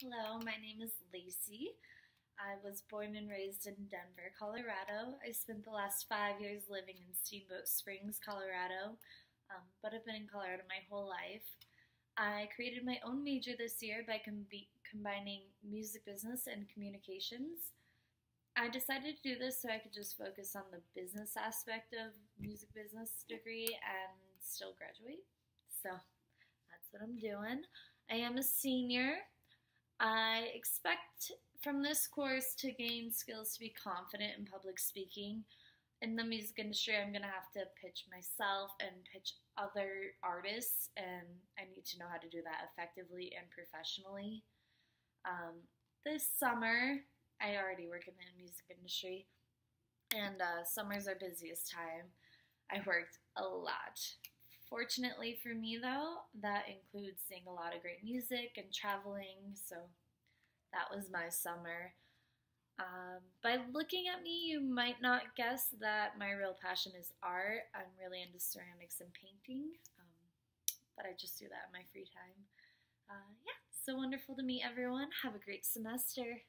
Hello, my name is Lacey. I was born and raised in Denver, Colorado. I spent the last five years living in Steamboat Springs, Colorado, um, but I've been in Colorado my whole life. I created my own major this year by combi- combining music business and communications. I decided to do this so I could just focus on the business aspect of music business degree and still graduate. So that's what I'm doing. I am a senior. I expect from this course to gain skills to be confident in public speaking. In the music industry, I'm going to have to pitch myself and pitch other artists, and I need to know how to do that effectively and professionally. Um, this summer, I already work in the music industry, and uh, summers are busiest time. I worked a lot. Fortunately for me, though, that includes seeing a lot of great music and traveling, so that was my summer. Um, by looking at me, you might not guess that my real passion is art. I'm really into ceramics and painting, um, but I just do that in my free time. Uh, yeah, so wonderful to meet everyone. Have a great semester.